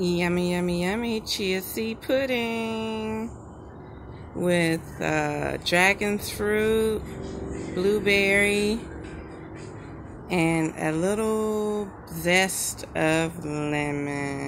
Yummy, yummy, yummy chia seed pudding with uh, dragon's fruit, blueberry, and a little zest of lemon.